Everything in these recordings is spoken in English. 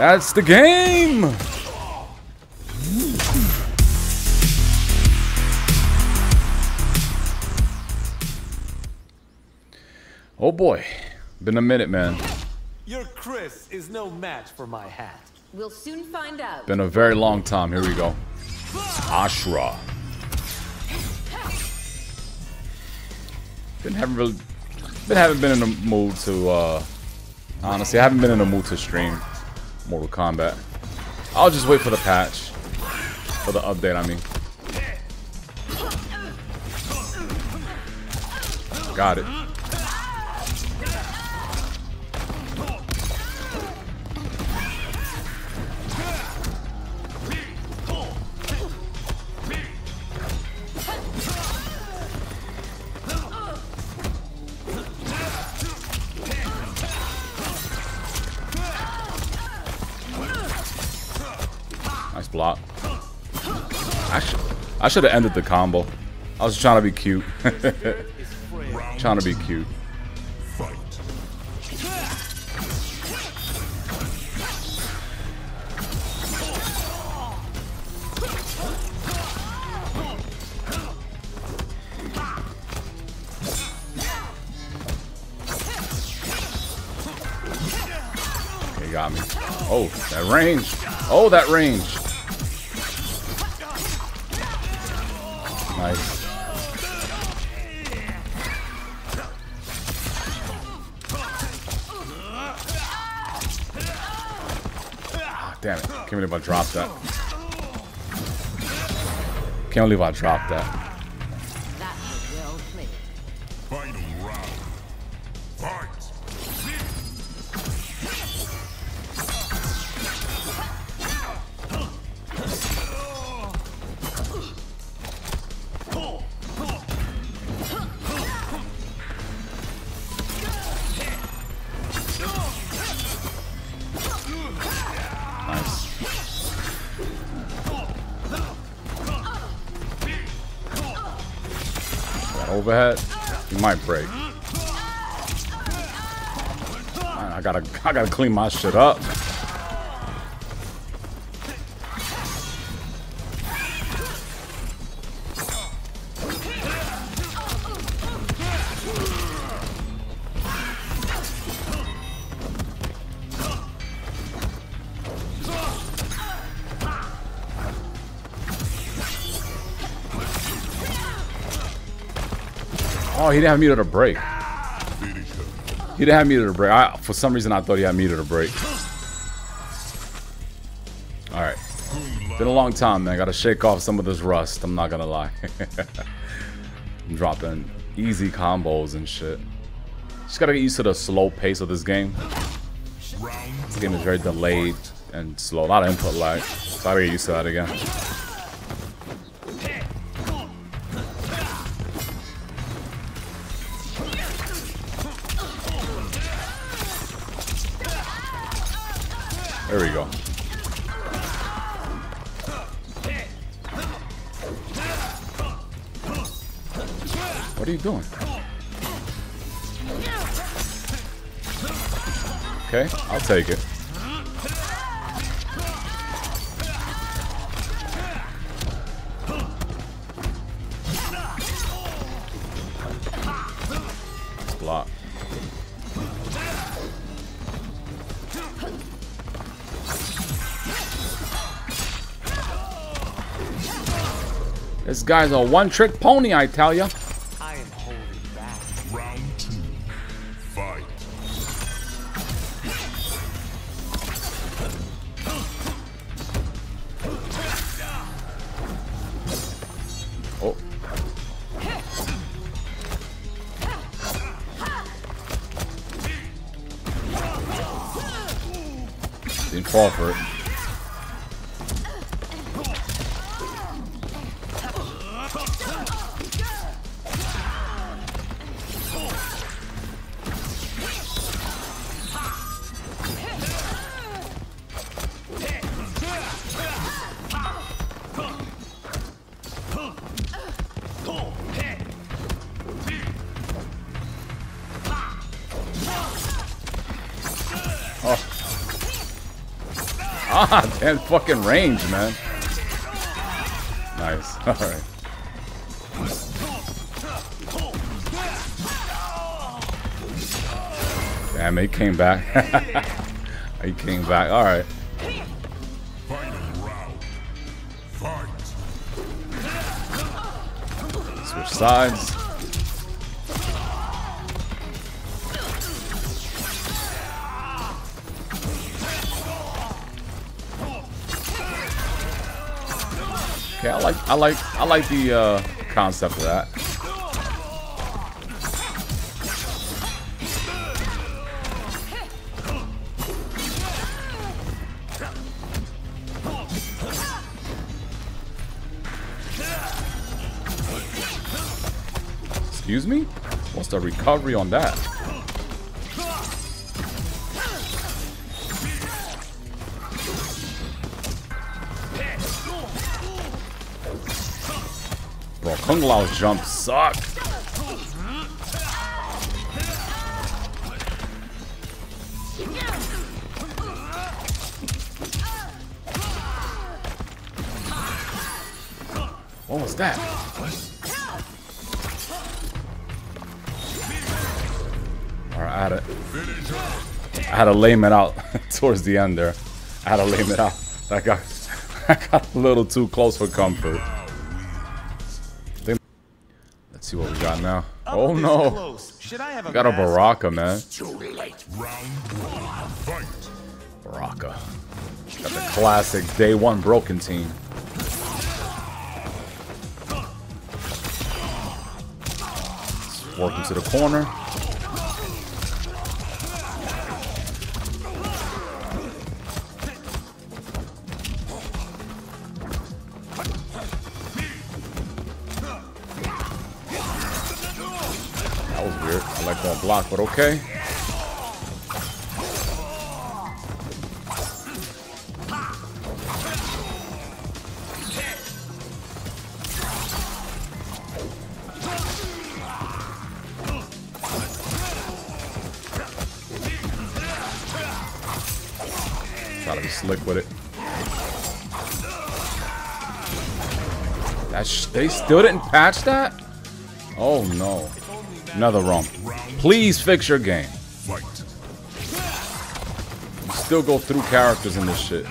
That's the game! Oh boy. Been a minute, man. Your Kriss is no match for my hat. We'll soon find out. Been a very long time. Here we go. Ashrah. Been haven't really been haven't been in the mood to uh honestly I haven't been in the mood to stream Mortal Kombat. I'll just wait for the patch. For the update I mean. Got it. I should have ended the combo. I was trying to be cute. trying to be cute. He got me. Oh, that range. Oh, that range. Can't believe I dropped that. Can't believe I dropped that. That overhead, he might break. I gotta, I gotta clean my shit up. Oh, he didn't have meter to break. Finish him. He didn't have meter to break. I, for some reason, I thought he had meter to break. All right. Been a long time, man. Gotta shake off some of this rust. I'm not gonna lie. I'm dropping easy combos and shit. Just gotta get used to the slow pace of this game. This game is very delayed and slow. A lot of input lag. So I gotta get used to that again. There we go. What are you doing? Okay, I'll take it. This guy's a one-trick pony, I tell ya. I am holding back. round two. Fight. Oh. Didn't fall for it. damn fucking range, man. Nice. Alright. Damn, he came back. he came back. Alright. Switch sides. Okay, I like I like I like the uh, concept of that. Excuse me? What's the recovery on that? Kung Lao's jump suck. What was that? Alright, I had to, I had to lame it out towards the end there. I had to lame it out. That got, I got a little too close for comfort. Let's see what we got now. Oh, up Oh no. Close. Should I have a Got a? Baraka, man. Too late. Round one. Fight. Baraka. Got the classic day one broken team. Working to the corner. That block, but okay. Try to be slick with it. That they still didn't patch that? Oh no. Another wrong. Please fix your game. Fight. Still go through characters in this shit.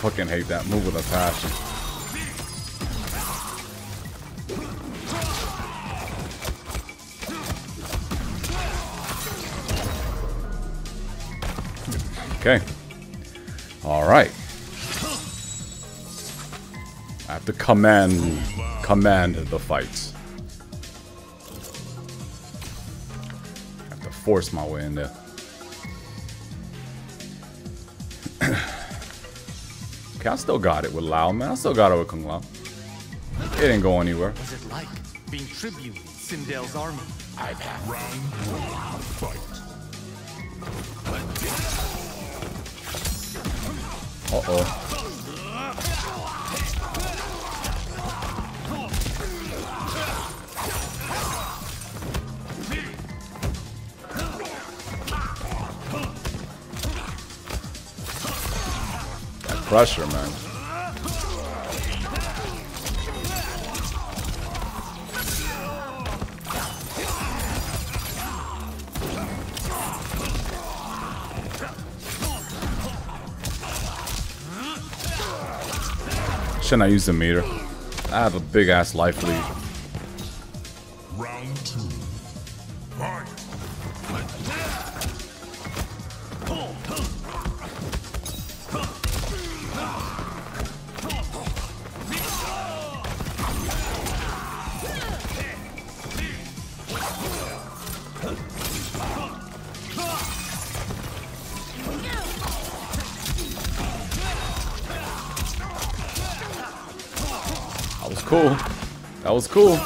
Fucking hate that move with a passion. Okay. All right. I have to command command the fights. I have to force my way in there. Okay, I still got it with Lao, man. I still got it with Kung Lao. It didn't go anywhere. What's it like being tribune in Sindel's army? I've had round one. Fight. Uh-oh. Pressure, man. Shouldn't I use the meter? I have a big ass life lead. Was cool.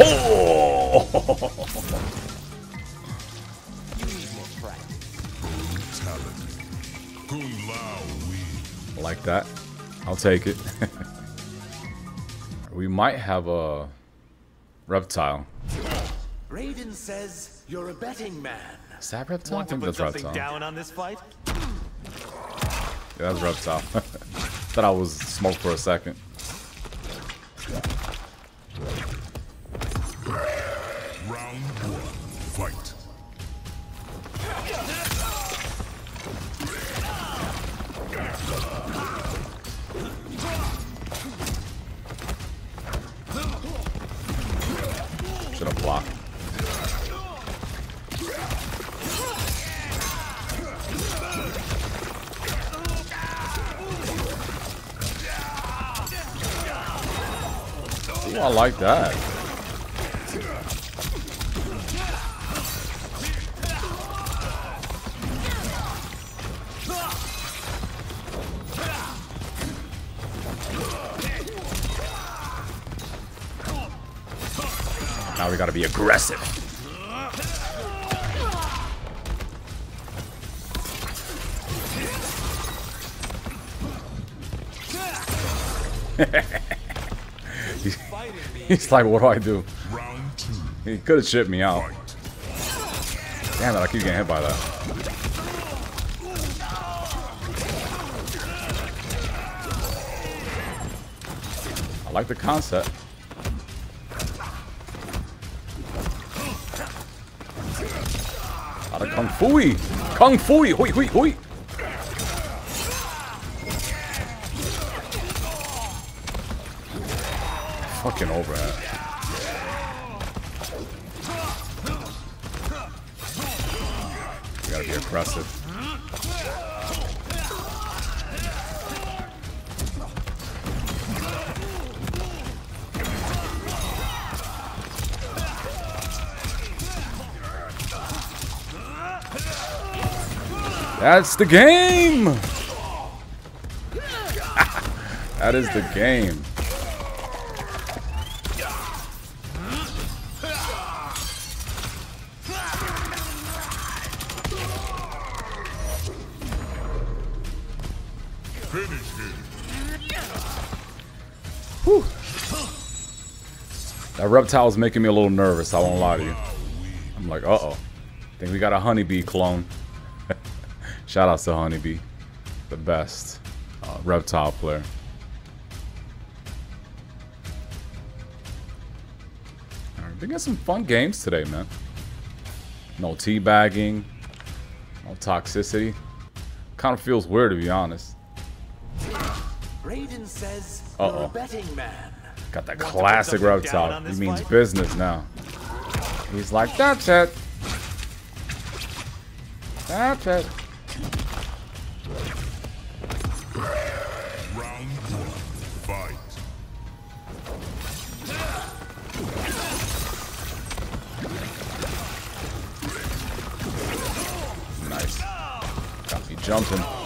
Oh! Brutality. Kung Lao wins. like that. I'll take it. we might have a reptile. Raiden says you're a betting man. Is that reptile? I Want to think put that's something reptile. down on this fight? Yeah, that's reptile. Thought I was smoked for a second. Ooh, I like that. Now we gotta be aggressive. He's like, what do I do? He could have shipped me out. Damn it, I keep getting hit by that. I like the concept. A lot of kung fu Kung fu Hui hui hui! Fucking overhead. We gotta be aggressive. That's the game! that is the game. That reptile is making me a little nervous, I won't lie to you. I'm like, uh-oh. Think we got a honeybee clone. Shout out to honeybee. The best uh, reptile player. Alright, we got some fun games today, man. No teabagging. No toxicity. Kind of feels weird, to be honest. Raiden says Uh-oh. you're a betting man. Got that Want to put classic something down He means fight? business now. He's like, that's it. That's it. Round one. Fight. Nice. Got me jumping.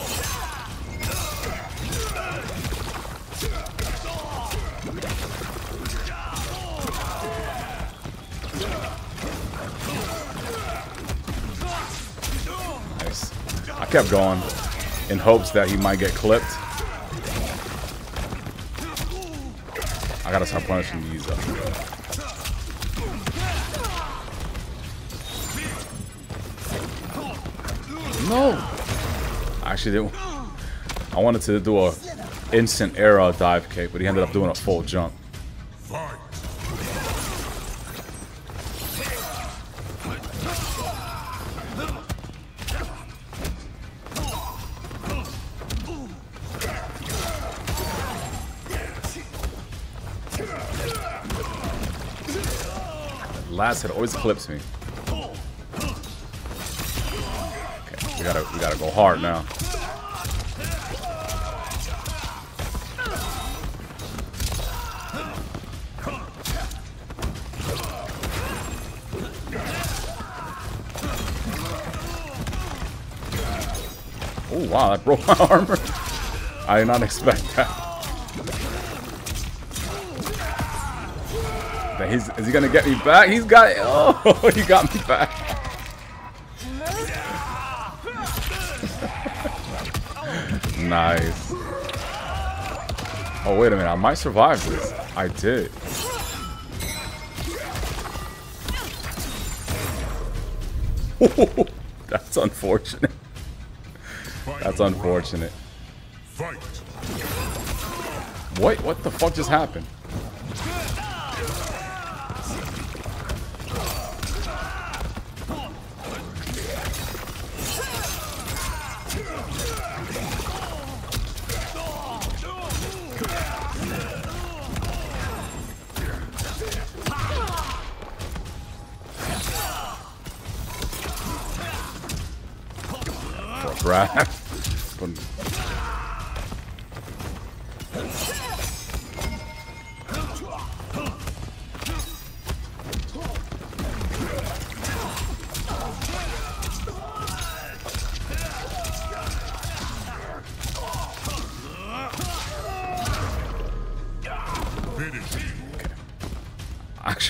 I kept going in hopes that he might get clipped. I gotta start punishing these up. No. I actually didn't. I wanted to do a instant arrow dive kick, but he ended up doing a full jump. Last hit always clips me. Okay, we gotta we gotta go hard now. Oh wow, that broke my armor. I did not expect he's, is he gonna get me back? He's got it. Oh, he got me back. nice. Oh wait a minute, I might survive this. I did. That's unfortunate. That's unfortunate. What? What the fuck just happened?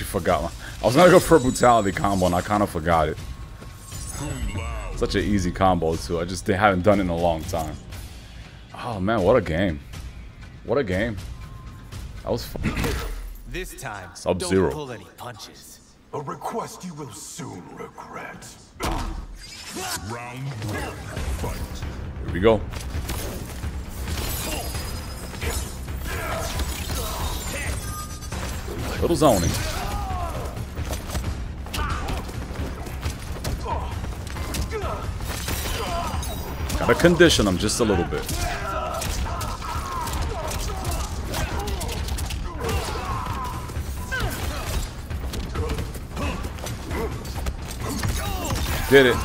Actually forgot. My, I was gonna go for a brutality combo and I kind of forgot it. Such an easy combo too. I just they haven't done it in a long time. Oh man, what a game! What a game! That was fun. This time, Sub-Zero. don't pull any punches. A request you will soon regret. Round one. Fight. Here we go. Little zoning. Gotta condition them just a little bit. Did it.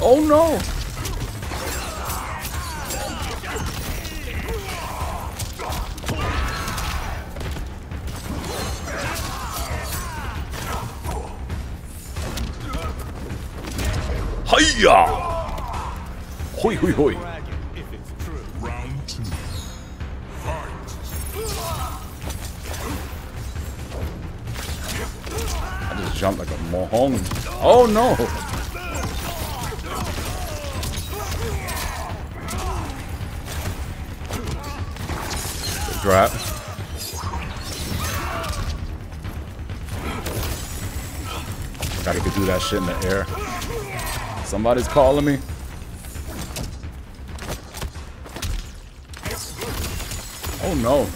Oh no! Hiya! Hoi hoi hoi. I just jumped like a mohong. Oh no! Good Drop. Gotta go do that shit in the air. Somebody's calling me. Oh no.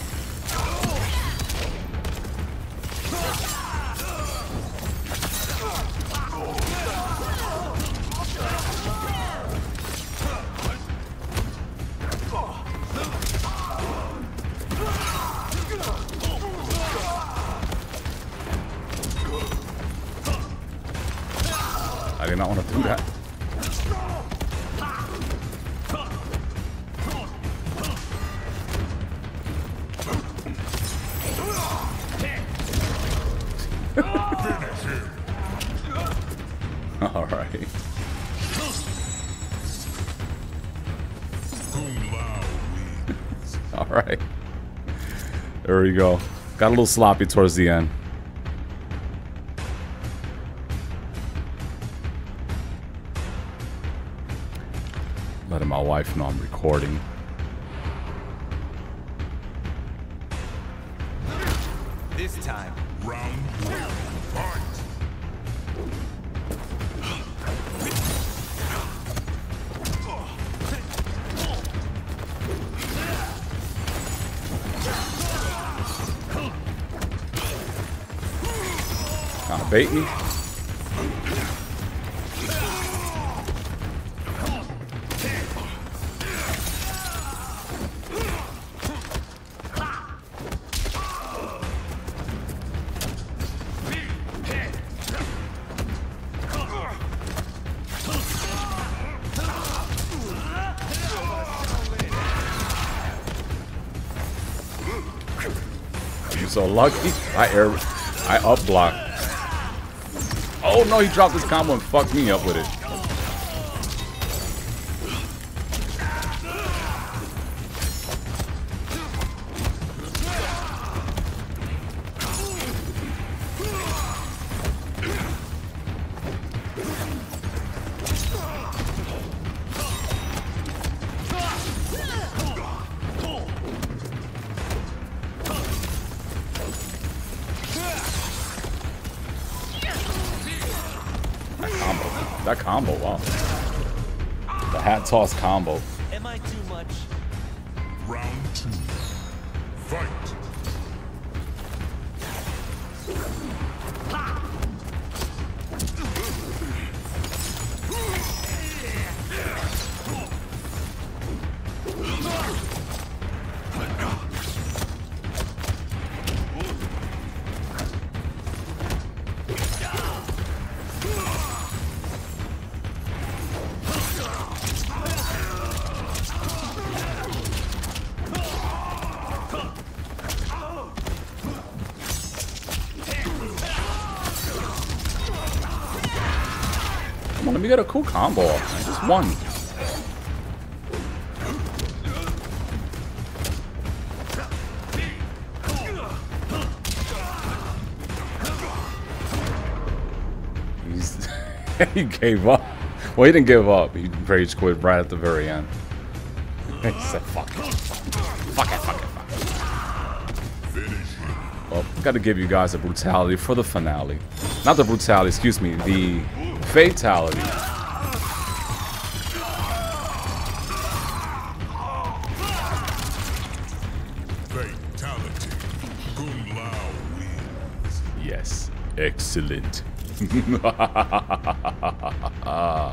All right. Kung Lao wins. All right. There we go. Got a little sloppy towards the end. Letting my wife know I'm recording. Bait me? so lucky I air I up block. Oh no, he dropped his combo and fucked me up with it. That combo, wow. The hat toss combo. Me get a cool combo. Just one. He's he gave up. Well, he didn't give up. He rage quit right at the very end. He said, "Fuck it, fuck it, fuck it, fuck it." Well, gotta give you guys a brutality for the finale. Not the brutality, excuse me, the fatality. Fatality. Yes, excellent.